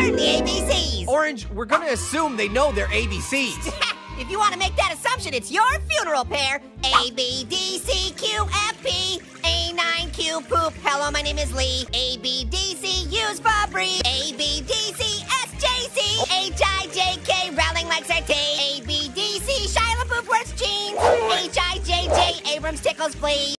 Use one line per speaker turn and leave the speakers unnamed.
learn the ABCs.
Orange, we're gonna assume they know their ABCs.
if you want to make that assumption, it's your funeral Pear. A, B, D, C, Q, F, P, A, 9, Q, poop. Hello, my name is Lee. A, B, D, C, use for. A, B, D, C, S, J, C, H, I, J, K, Rowling likes her tea. A, B, D, C, Shia LaBeouf wears jeans. H, I, J, J, Abrams tickles, please.